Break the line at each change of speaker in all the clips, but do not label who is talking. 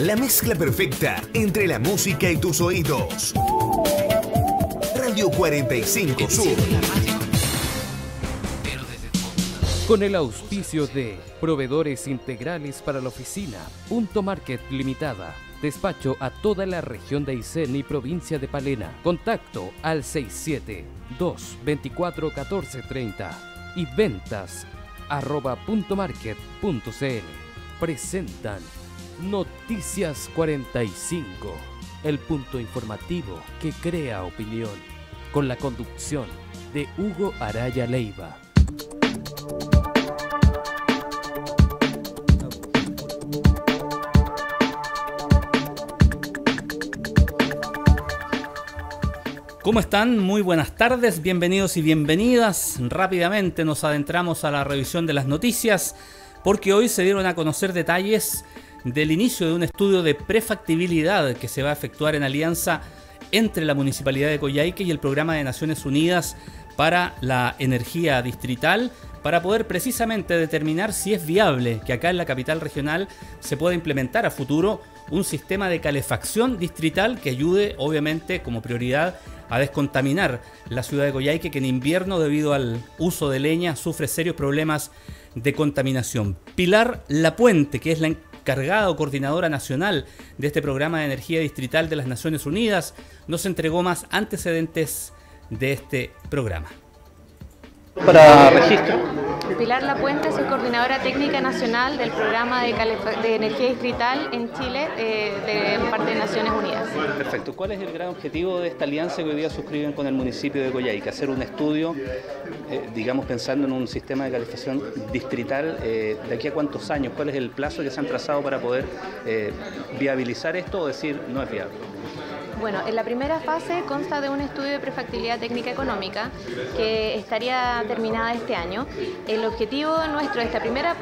La mezcla perfecta entre la música y tus oídos. Radio 45 Sur.
Con el auspicio de Proveedores Integrales para la Oficina, Punto Market Limitada, despacho a toda la región de Aysén y provincia de Palena. Contacto al 67 224 1430 y ventas arroba punto market punto cl. Presentan Noticias 45, el punto informativo que crea opinión, con la conducción de Hugo Araya Leiva.
¿Cómo están? Muy buenas tardes, bienvenidos y bienvenidas. Rápidamente nos adentramos a la revisión de las noticias porque hoy se dieron a conocer detalles del inicio de un estudio de prefactibilidad que se va a efectuar en alianza entre la Municipalidad de Coyhaique y el Programa de Naciones Unidas para la Energía Distrital para poder precisamente determinar si es viable que acá en la capital regional se pueda implementar a futuro un sistema de calefacción distrital que ayude obviamente como prioridad a descontaminar la ciudad de Coyhaique que en invierno debido al uso de leña sufre serios problemas de contaminación. Pilar Lapuente, que es la encargada coordinadora nacional de este programa de energía distrital de las Naciones Unidas, nos entregó más antecedentes de este programa.
Para registro.
Pilar Lapuente, soy coordinadora técnica nacional del programa de, energía distrital en Chile eh, de parte de Naciones Unidas.
Perfecto. ¿Cuál es el gran objetivo de esta alianza que hoy día suscriben con el municipio de Coyhaique? Hacer un estudio, eh, digamos, pensando en un sistema de calefacción distrital eh, de aquí a cuántos años, cuál es el plazo que se han trazado para poder viabilizar esto o decir no es viable.
Bueno, en la primera fase consta de un estudio de prefactibilidad técnica económica que estaría terminada este año. El objetivo nuestro de esta primera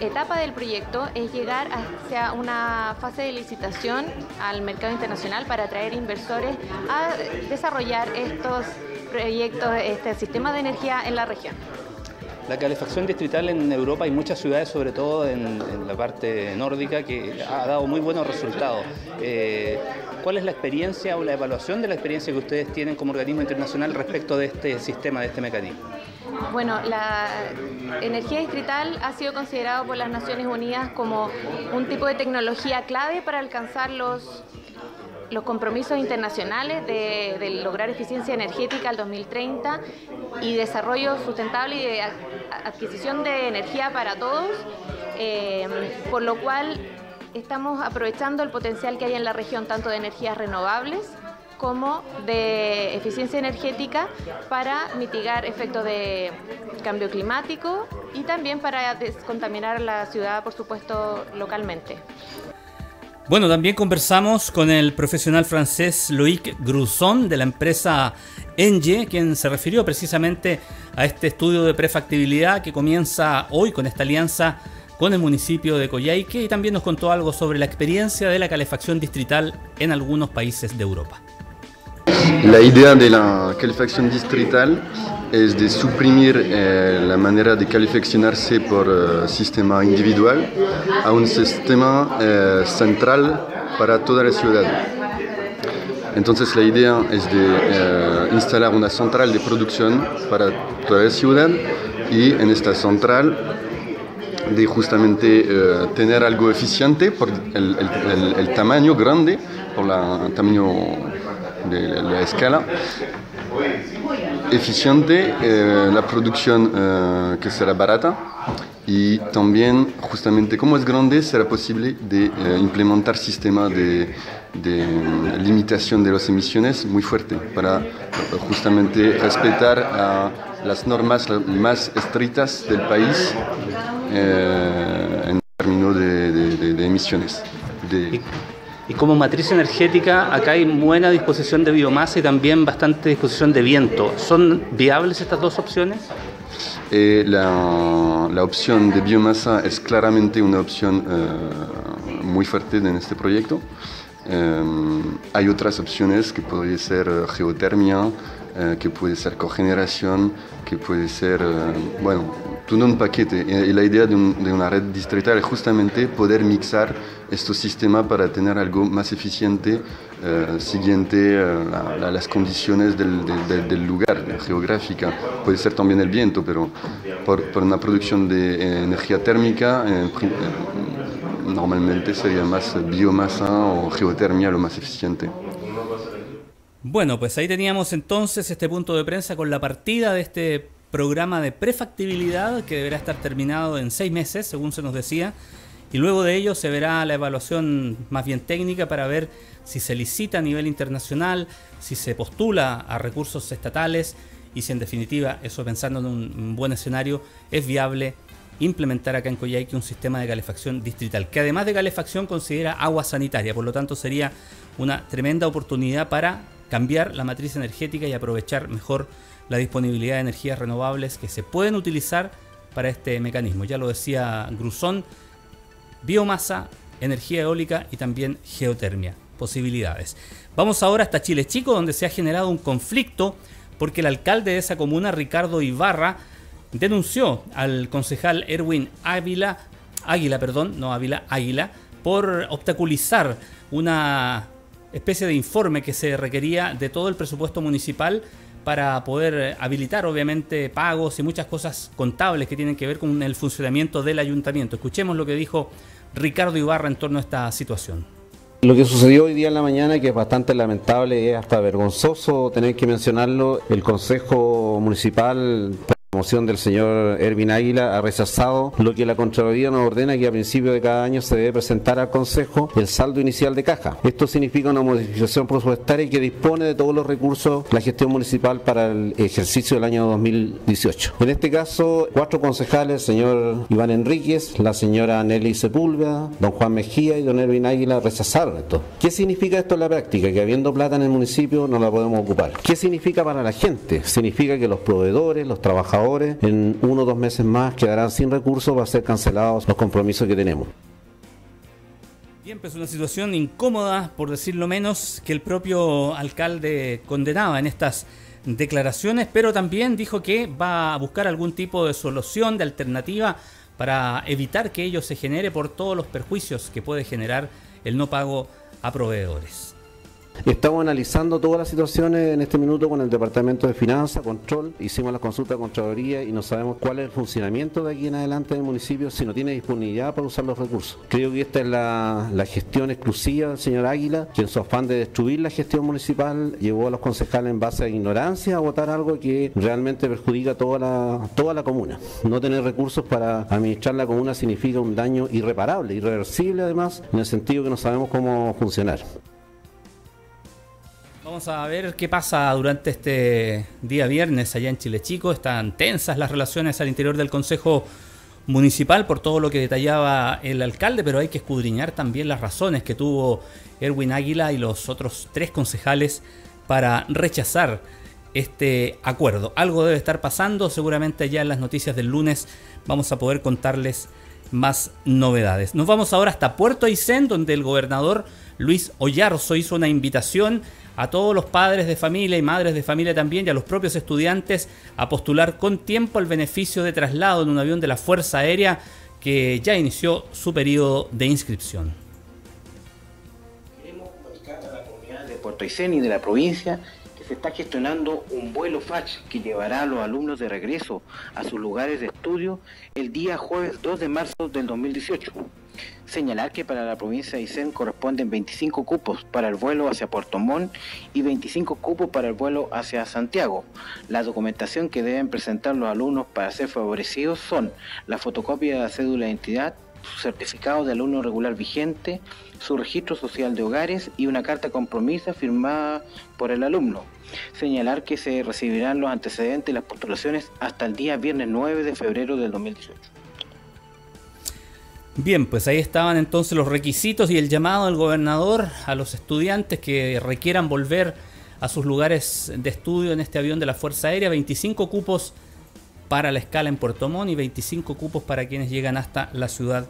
etapa del proyecto es llegar hacia una fase de licitación al mercado internacional para atraer inversores a desarrollar estos proyectos, este sistema de energía en la región.
La calefacción distrital en Europa hay muchas ciudades, sobre todo en, la parte nórdica, que ha dado muy buenos resultados. Eh, ¿Cuál es la experiencia o la evaluación de la experiencia que ustedes tienen como organismo internacional respecto de este sistema, de este mecanismo?
Bueno, la energía distrital ha sido considerado por las Naciones Unidas como un tipo de tecnología clave para alcanzar los los compromisos internacionales de, lograr eficiencia energética al 2030 y desarrollo sustentable y adquisición de energía para todos, eh, por lo cual estamos aprovechando el potencial que hay en la región tanto de energías renovables como de eficiencia energética para mitigar efectos de cambio climático y también para descontaminar la ciudad, por supuesto, localmente.
Bueno, también conversamos con el profesional francés Loïc Gruson de la empresa Enge, quien se refirió precisamente a este estudio de prefactibilidad que comienza hoy con esta alianza con el municipio de Coyhaique y también nos contó algo sobre la experiencia de la calefacción distrital en algunos países de Europa.
La idea de la calefacción distrital es de suprimir eh, la manera de calefaccionarse por eh, sistema individual a un sistema eh, central para toda la ciudad. Entonces la idea es de instalar una central de producción para toda la ciudad y en esta central de justamente tener algo eficiente por el, el, tamaño grande, por el tamaño de la escala eficiente, eh, la producción eh, que será barata y también justamente como es grande será posible de eh, implementar sistema de, de, limitación de las emisiones muy fuerte para justamente respetar a las normas más estrictas del país en términos de, de emisiones.
Y como matriz energética, acá hay buena disposición de biomasa y también bastante disposición de viento. ¿Son viables estas dos opciones?
Eh, la, la, opción de biomasa es claramente una opción eh, muy fuerte en este proyecto. Eh, hay otras opciones que podrían ser geotermia, eh, que puede ser cogeneración, que puede ser, eh, bueno, todo un paquete. Y la idea de, una red distrital es justamente poder mixar estos sistemas para tener algo más eficiente eh, siguiente las condiciones del, del, lugar, geográfica. Puede ser también el viento, pero por, por una producción de energía térmica, normalmente sería más biomasa o geotermia lo más eficiente.
Bueno, pues ahí teníamos entonces este punto de prensa con la partida de este programa de prefactibilidad que deberá estar terminado en seis meses, según se nos decía, y luego de ello se verá la evaluación más bien técnica para ver si se licita a nivel internacional, si se postula a recursos estatales y si en definitiva, eso pensando en un buen escenario, es viable implementar acá en Coyhaique un sistema de calefacción distrital, que además de calefacción considera agua sanitaria, por lo tanto sería una tremenda oportunidad para cambiar la matriz energética y aprovechar mejor la disponibilidad de energías renovables que se pueden utilizar para este mecanismo. Ya lo decía Grusón, biomasa, energía eólica y también geotermia. Posibilidades. Vamos ahora hasta Chile Chico, donde se ha generado un conflicto porque el alcalde de esa comuna, Ricardo Ibarra, denunció al concejal Erwin Ávila, Águila, perdón, no Ávila, Águila, por obstaculizar una especie de informe que se requería de todo el presupuesto municipal para poder habilitar obviamente pagos y muchas cosas contables que tienen que ver con el funcionamiento del ayuntamiento. Escuchemos lo que dijo Ricardo Ibarra en torno a esta situación.
Lo que sucedió hoy día en la mañana, que es bastante lamentable y es hasta vergonzoso tener que mencionarlo, el Consejo Municipal moción del señor Ervin Águila ha rechazado lo que la Contraloría nos ordena que a principio de cada año se debe presentar al Consejo el saldo inicial de caja. Esto significa una modificación presupuestaria que dispone de todos los recursos la gestión municipal para el ejercicio del año 2018. En este caso, cuatro concejales, el señor Iván Enríquez, la señora Nelly Sepúlveda, don Juan Mejía y don Ervin Águila rechazaron esto. ¿Qué significa esto en la práctica? Que habiendo plata en el municipio no la podemos ocupar. ¿Qué significa para la gente? Significa que los proveedores, los trabajadores, en uno o dos meses más quedarán sin recursos, va a ser cancelados los compromisos que tenemos.
Bien, pues una situación incómoda, por decirlo menos, que el propio alcalde condenaba en estas declaraciones, pero también dijo que va a buscar algún tipo de solución, de alternativa, para evitar que ello se genere por todos los perjuicios que puede generar el no pago a proveedores.
Estamos analizando todas las situaciones en este minuto con el Departamento de Finanzas, Control. Hicimos la consulta de Contraloría y no sabemos cuál es el funcionamiento de aquí en adelante del municipio si no tiene disponibilidad para usar los recursos. Creo que esta es la, gestión exclusiva del señor Águila, que en su afán de destruir la gestión municipal llevó a los concejales en base a ignorancia a votar algo que realmente perjudica toda la, toda la comuna. No tener recursos para administrar la comuna significa un daño irreparable, irreversible además, en el sentido que no sabemos cómo funcionar.
Vamos a ver qué pasa durante este día viernes allá en Chile Chico. Están tensas las relaciones al interior del Consejo Municipal por todo lo que detallaba el alcalde, pero hay que escudriñar también las razones que tuvo Erwin Águila y los otros tres concejales para rechazar este acuerdo. Algo debe estar pasando, seguramente ya en las noticias del lunes vamos a poder contarles más novedades. Nos vamos ahora hasta Puerto Aysén, donde el gobernador Luis Ollarzo hizo una invitación a todos los padres de familia y madres de familia también y a los propios estudiantes a postular con tiempo el beneficio de traslado en un avión de la Fuerza Aérea que ya inició su periodo de inscripción.
Queremos comunicar a la comunidad de Puerto Aysén y de la provincia se está gestionando un vuelo FACH que llevará a los alumnos de regreso a sus lugares de estudio el día jueves 2 de marzo del 2018. Señalar que para la provincia de Aysén corresponden 25 cupos para el vuelo hacia Puerto Montt y 25 cupos para el vuelo hacia Santiago. La documentación que deben presentar los alumnos para ser favorecidos son la fotocopia de la cédula de identidad, su certificado de alumno regular vigente, su registro social de hogares y una carta compromiso firmada por el alumno. Señalar que se recibirán los antecedentes y las postulaciones hasta el día viernes 9 de febrero del 2018.
Bien, pues ahí estaban entonces los requisitos y el llamado del gobernador a los estudiantes que requieran volver a sus lugares de estudio en este avión de la Fuerza Aérea. 25 cupos para la escala en Puerto Montt y 25 cupos para quienes llegan hasta la ciudad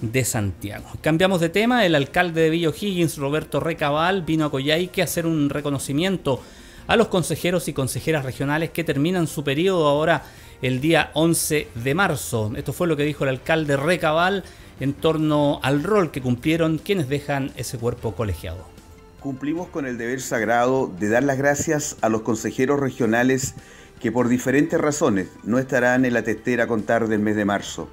de Santiago. Cambiamos de tema. El alcalde de Villa Higgins, Roberto Recabal, vino a Coyhaique a hacer un reconocimiento a los consejeros y consejeras regionales que terminan su periodo ahora el día 11 de marzo. Esto fue lo que dijo el alcalde Recabal en torno al rol que cumplieron quienes dejan ese cuerpo colegiado.
Cumplimos con el deber sagrado de dar las gracias a los consejeros regionales que por diferentes razones no estarán en la testera a contar del mes de marzo.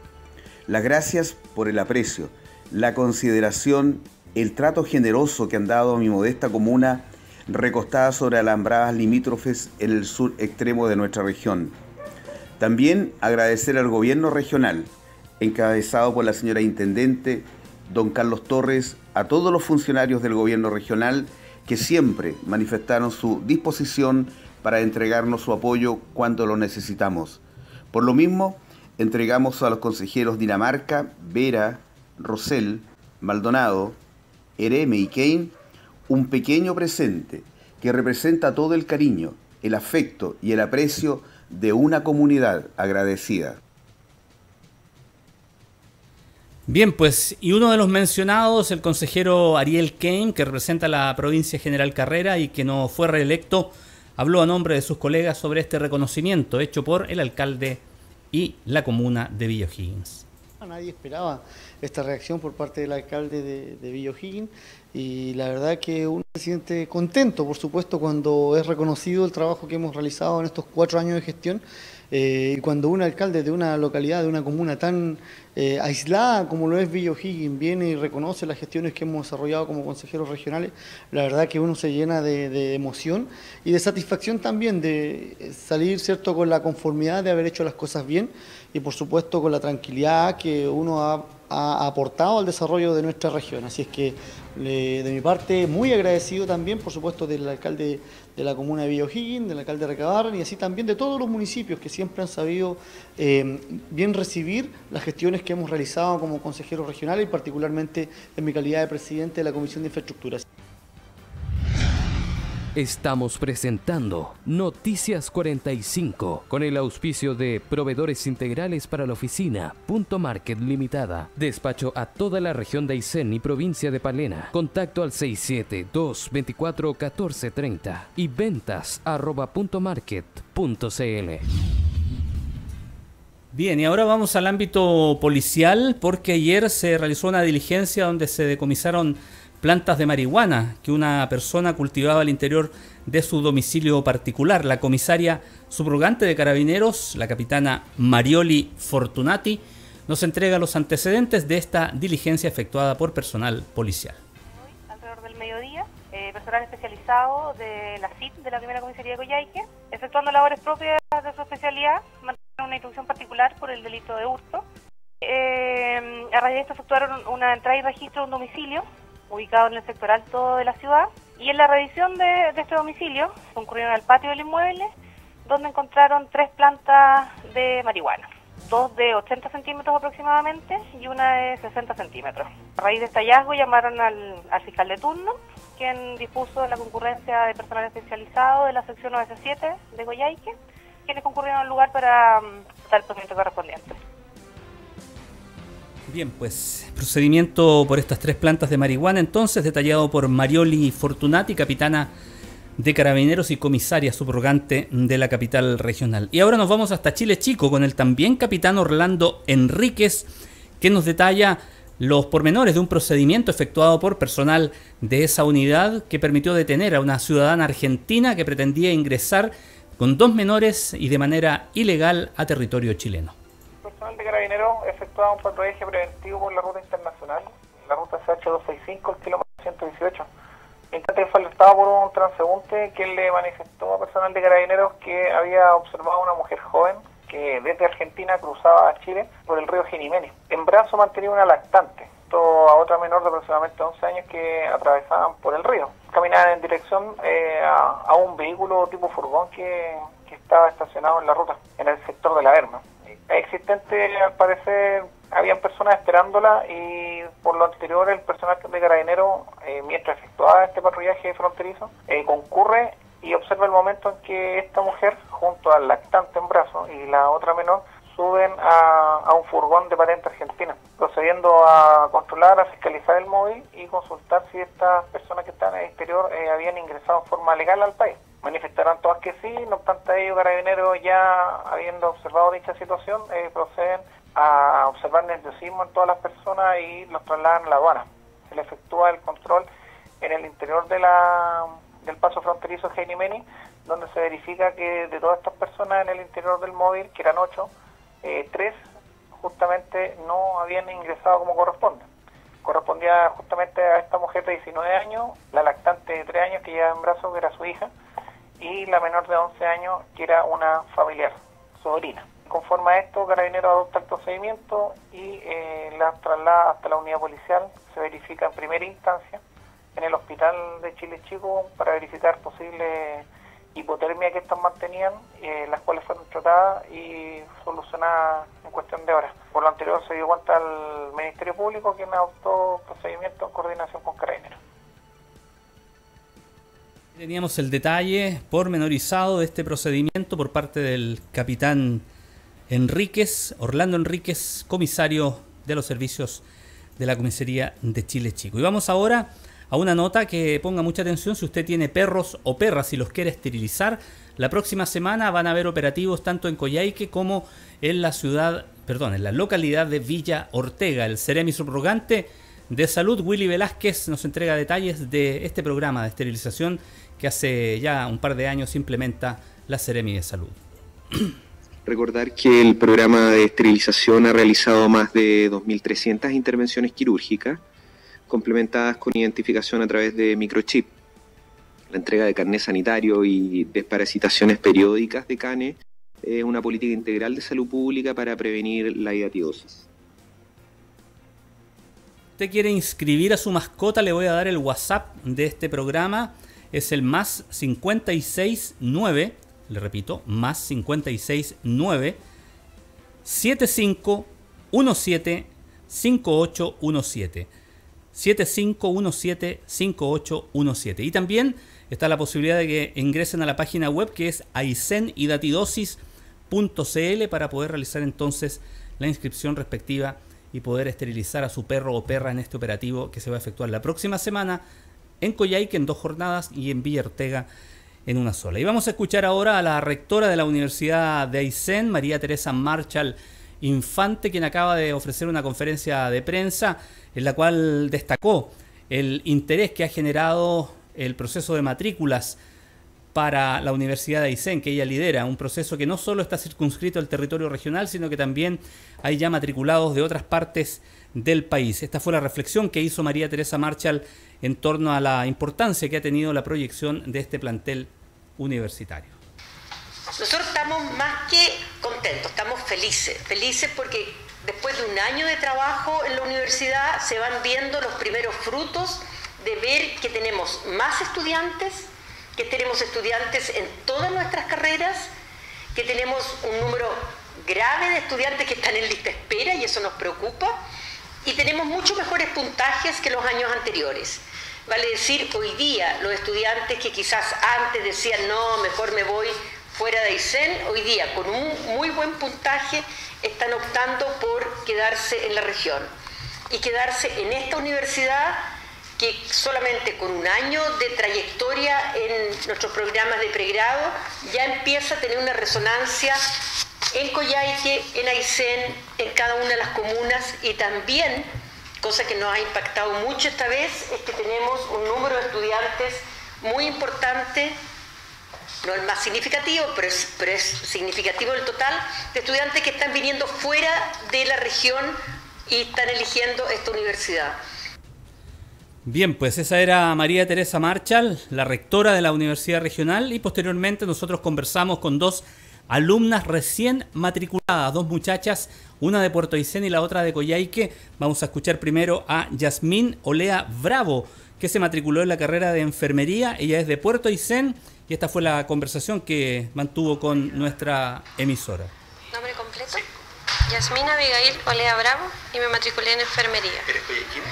Las gracias por el aprecio, la consideración, el trato generoso que han dado a mi modesta comuna recostada sobre alambradas limítrofes en el sur extremo de nuestra región. También agradecer al gobierno regional, encabezado por la señora Intendente, don Carlos Torres, a todos los funcionarios del gobierno regional que siempre manifestaron su disposición para entregarnos su apoyo cuando lo necesitamos. Por lo mismo, entregamos a los consejeros Dinamarca, Vera, Rosell, Maldonado, Ereme y Kane un pequeño presente que representa todo el cariño, el afecto y el aprecio de una comunidad agradecida.
Bien, pues, y uno de los mencionados, el consejero Ariel Kane, que representa la provincia General Carrera y que no fue reelecto, habló a nombre de sus colegas sobre este reconocimiento hecho por el alcalde y la comuna de Villa O'Higgins.
Nadie esperaba esta reacción por parte del alcalde de, de y la verdad que uno se siente contento, por supuesto, cuando es reconocido el trabajo que hemos realizado en estos cuatro años de gestión eh, y cuando un alcalde de una localidad, de una comuna tan eh, aislada como lo es Villa viene y reconoce las gestiones que hemos desarrollado como consejeros regionales, la verdad que uno se llena de, emoción y de satisfacción también de salir cierto con la conformidad de haber hecho las cosas bien y por supuesto con la tranquilidad que uno ha ha aportado al desarrollo de nuestra región. Así es que de mi parte muy agradecido también, por supuesto, del alcalde de la comuna de Villa del alcalde de Recabarren y así también de todos los municipios que siempre han sabido eh, bien recibir las gestiones que hemos realizado como consejeros regionales y particularmente en mi calidad de presidente de la Comisión de Infraestructuras.
Estamos presentando Noticias 45 con el auspicio de Proveedores Integrales para la Oficina, Punto Market Limitada. Despacho a toda la región de Aysén y provincia de Palena. Contacto al 672241430 y ventas arroba punto
Bien, y ahora vamos al ámbito policial porque ayer se realizó una diligencia donde se decomisaron plantas de marihuana que una persona cultivaba al interior de su domicilio particular. La comisaria subrogante de carabineros, la capitana Marioli Fortunati, nos entrega los antecedentes de esta diligencia efectuada por personal policial.
Hoy, alrededor del mediodía, eh, personal especializado de la CIT, de la primera comisaría de Coyhaique, efectuando labores propias de su especialidad, mantienen una instrucción particular por el delito de hurto. Eh, a raíz de esto efectuaron una entrada y registro de un domicilio ubicado en el sector alto de la ciudad. Y en la revisión de, este domicilio concurrieron al patio del inmueble, donde encontraron tres plantas de marihuana, dos de 80 centímetros aproximadamente y una de 60 centímetros. A raíz de este hallazgo llamaron al, fiscal de turno, quien dispuso la concurrencia de personal especializado de la sección 97 de Goyaique, quienes concurrieron al lugar para dar el procedimiento correspondiente.
Bien, pues procedimiento por estas tres plantas de marihuana entonces detallado por Marioli Fortunati, capitana de Carabineros y comisaria subrogante de la capital regional. Y ahora nos vamos hasta Chile Chico con el también capitán Orlando Enríquez, que nos detalla los pormenores de un procedimiento efectuado por personal de esa unidad que permitió detener a una ciudadana argentina que pretendía ingresar con dos menores y de manera ilegal a territorio chileno
personal de Carabineros efectuaba un patrullaje preventivo por la ruta internacional, la ruta CH265, el kilómetro 118. Instante fue alertado por un transeúnte que le manifestó a personal de Carabineros que había observado a una mujer joven que desde Argentina cruzaba a Chile por el río Ginimeni. En brazo mantenía una lactante, a otra menor de aproximadamente 11 años que atravesaban por el río. Caminaban en dirección eh, a, un vehículo tipo furgón que, que estaba estacionado en la ruta, en el sector de la Verma existente, al parecer, habían personas esperándola y por lo anterior el personal de carabinero, eh, mientras efectuaba este patrullaje fronterizo, eh, concurre y observa el momento en que esta mujer, junto al lactante en brazo y la otra menor, suben a, un furgón de patente argentina, procediendo a controlar, a fiscalizar el móvil y consultar si estas personas que están en el exterior eh, habían ingresado en forma legal al país manifestaron todas que sí, no obstante ellos carabineros ya habiendo observado dicha situación eh, proceden a observar nerviosismo en todas las personas y los trasladan a la aduana. Se le efectúa el control en el interior de la, del paso fronterizo Meni, donde se verifica que de todas estas personas en el interior del móvil, que eran ocho, eh, tres justamente no habían ingresado como corresponde. Correspondía justamente a esta mujer de 19 años, la lactante de 3 años que lleva en brazos, que era su hija, y la menor de 11 años, que era una familiar, sobrina. Conforme a esto, Carabinero adopta el procedimiento y eh, la traslada hasta la unidad policial. Se verifica en primera instancia en el hospital de Chile Chico para verificar posible hipotermia que estas mantenían, eh, las cuales fueron tratadas y solucionadas en cuestión de horas. Por lo anterior se dio cuenta al Ministerio Público quien adoptó procedimiento en coordinación con Carabineros.
Teníamos el detalle pormenorizado de este procedimiento por parte del capitán Enríquez, Orlando Enríquez, comisario de los servicios de la comisaría de Chile Chico. Y vamos ahora a una nota que ponga mucha atención si usted tiene perros o perras y los quiere esterilizar. La próxima semana van a haber operativos tanto en Coyhaique como en la ciudad, perdón, en la localidad de Villa Ortega. El Ceremi subrogante de salud, Willy Velázquez, nos entrega detalles de este programa de esterilización que hace ya un par de años implementa la Seremi de Salud.
Recordar que el programa de esterilización ha realizado más de 2.300 intervenciones quirúrgicas, complementadas con identificación a través de microchip, la entrega de carnet sanitario y desparasitaciones periódicas de cane es una política integral de salud pública para prevenir la hidatidosis.
¿Usted quiere inscribir a su mascota? Le voy a dar el WhatsApp de este programa es el más 569, le repito, más 569 7517 5817. 7517 5817. Y también está la posibilidad de que ingresen a la página web que es aisenidatidosis.cl para poder realizar entonces la inscripción respectiva y poder esterilizar a su perro o perra en este operativo que se va a efectuar la próxima semana en Coyhaique en dos jornadas y en Villa Ortega en una sola. Y vamos a escuchar ahora a la rectora de la Universidad de Aysén, María Teresa Marshall Infante, quien acaba de ofrecer una conferencia de prensa en la cual destacó el interés que ha generado el proceso de matrículas para la Universidad de Aysén, que ella lidera, un proceso que no solo está circunscrito al territorio regional, sino que también hay ya matriculados de otras partes del país. Esta fue la reflexión que hizo María Teresa Marshall en torno a la importancia que ha tenido la proyección de este plantel universitario.
Nosotros estamos más que contentos, estamos felices, felices porque después de un año de trabajo en la universidad se van viendo los primeros frutos de ver que tenemos más estudiantes, que tenemos estudiantes en todas nuestras carreras, que tenemos un número grave de estudiantes que están en lista espera y eso nos preocupa, y tenemos mucho mejores puntajes que los años anteriores. Vale decir, hoy día los estudiantes que quizás antes decían, no, mejor me voy fuera de Aysén, hoy día con un muy buen puntaje están optando por quedarse en la región y quedarse en esta universidad que solamente con un año de trayectoria en nuestros programas de pregrado ya empieza a tener una resonancia en Coyhaique, en Aysén, en cada una de las comunas y también, cosa que nos ha impactado mucho esta vez, es que tenemos un número de estudiantes muy importante, no el más significativo, pero es, pero es significativo el total, de estudiantes que están viniendo fuera de la región y están eligiendo esta universidad.
Bien, pues esa era María Teresa Marchal, la rectora de la Universidad Regional, y posteriormente nosotros conversamos con dos alumnas recién matriculadas, dos muchachas, una de Puerto Aysén y la otra de Coyhaique. Vamos a escuchar primero a Yasmín Olea Bravo, que se matriculó en la carrera de enfermería. Ella es de Puerto Aysén y esta fue la conversación que mantuvo con nuestra emisora.
¿Nombre completo? Yasmín Abigail Olea Bravo y me matriculé en enfermería.
¿Eres coyhaiquina?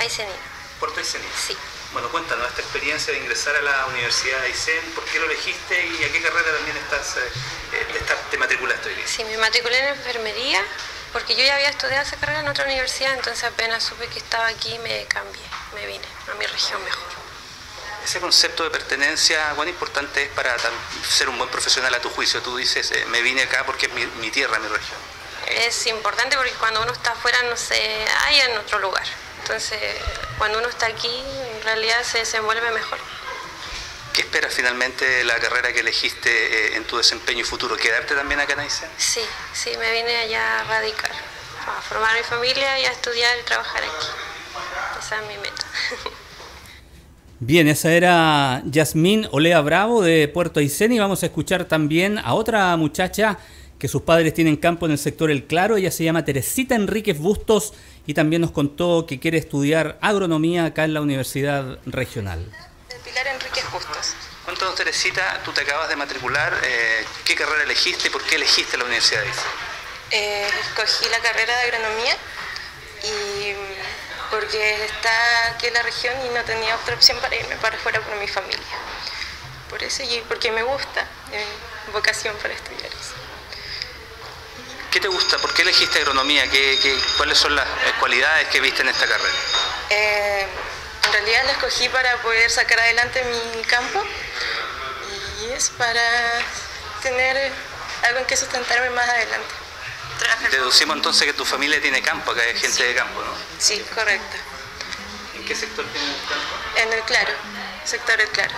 Aysenina.
¿Puerto Aysenina?
Sí.
Bueno, cuéntanos esta experiencia de ingresar a la Universidad de Aysén, ¿por qué lo elegiste y a qué carrera también estás, eh, te matriculaste hoy día?
Sí, me matriculé en enfermería porque yo ya había estudiado esa carrera en otra universidad, entonces apenas supe que estaba aquí me cambié, me vine a mi región mejor.
ese concepto de pertenencia, ¿cuán importante es para ser un buen profesional a tu juicio? Tú dices, eh, me vine acá porque es mi, tierra, mi región.
Es importante porque cuando uno está afuera no se halla en otro lugar. Entonces, cuando uno está aquí, en realidad se desenvuelve mejor.
¿Qué esperas finalmente de la carrera que elegiste eh, en tu desempeño futuro? ¿Quedarte también acá en Aysén?
Sí, sí, me vine allá a radicar, a formar mi familia y a estudiar y trabajar aquí. Esa es mi meta.
Bien, esa era Yasmín Olea Bravo de Puerto Aysén y vamos a escuchar también a otra muchacha que sus padres tienen campo en el sector El Claro. Ella se llama Teresita Enríquez Bustos y también nos contó que quiere estudiar agronomía acá en la Universidad Regional.
Pilar Enríquez Bustos.
Cuéntanos, Teresita, tú te acabas de matricular. Eh, ¿Qué carrera elegiste y por qué elegiste la Universidad de?
Eh, escogí la carrera de agronomía y porque está aquí en la región y no tenía otra opción para irme para afuera con mi familia. Por eso y porque me gusta, eh, vocación para estudiar eso.
¿Qué te gusta? ¿Por qué elegiste agronomía? ¿Qué, cuáles son las cualidades que viste en esta carrera?
Eh, en realidad la escogí para poder sacar adelante mi campo y es para tener algo en que sustentarme más adelante.
Deducimos entonces que tu familia tiene campo, acá hay gente de campo, ¿no?
Sí, correcto.
¿En qué sector tiene el campo?
En el Claro, sector El Claro.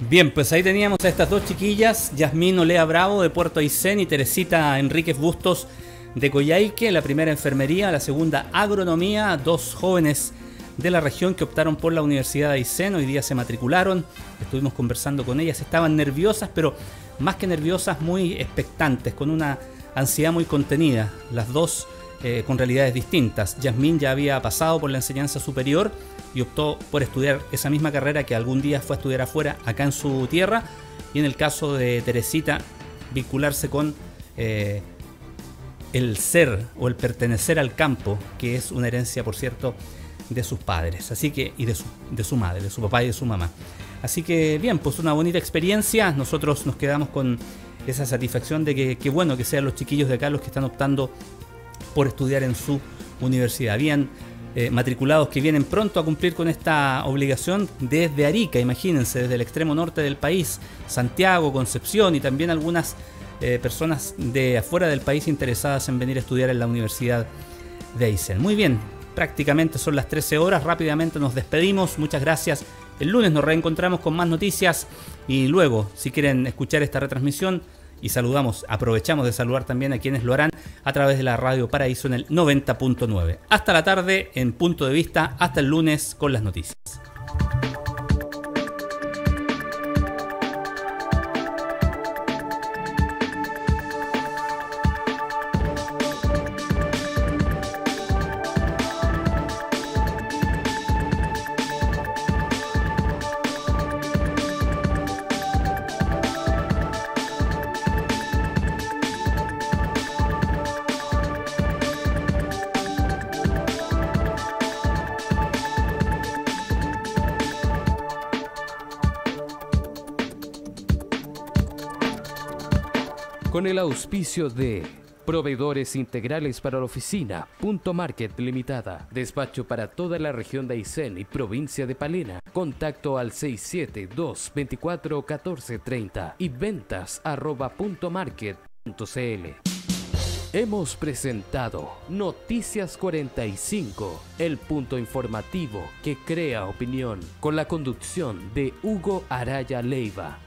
Bien, pues ahí teníamos a estas dos chiquillas, Yasmín Olea Bravo de Puerto Aysén y Teresita Enríquez Bustos de Coyhaique, la primera enfermería, la segunda agronomía, dos jóvenes de la región que optaron por la Universidad de Aysén, hoy día se matricularon, estuvimos conversando con ellas, estaban nerviosas, pero más que nerviosas, muy expectantes, con una ansiedad muy contenida, las dos eh, con realidades distintas. Yasmín ya había pasado por la enseñanza superior y optó por estudiar esa misma carrera que algún día fue a estudiar afuera, acá en su tierra, y en el caso de Teresita, vincularse con eh, el ser o el pertenecer al campo, que es una herencia, por cierto, de sus padres, así que, y de su, madre, de su papá y de su mamá. Así que bien, pues una bonita experiencia. Nosotros nos quedamos con esa satisfacción de que, qué bueno que sean los chiquillos de acá los que están optando por estudiar en su universidad. Bien, eh, matriculados que vienen pronto a cumplir con esta obligación desde Arica, imagínense, desde el extremo norte del país, Santiago, Concepción y también algunas eh, personas de afuera del país interesadas en venir a estudiar en la Universidad de Aysén. Muy bien, prácticamente son las 13 horas, rápidamente nos despedimos, muchas gracias el lunes nos reencontramos con más noticias y luego, si quieren escuchar esta retransmisión, y saludamos, aprovechamos de saludar también a quienes lo harán a través de la radio Paraíso en el 90.9. Hasta la tarde en punto de vista, hasta el lunes con las noticias.
Con el auspicio de Proveedores integrales para la oficina, Punto Market Limitada. Despacho para toda la región de Aysén y provincia de Palena. Contacto al 672-24-1430 y ventas arroba Hemos presentado Noticias 45, el punto informativo que crea opinión, con la conducción de Hugo Araya Leiva.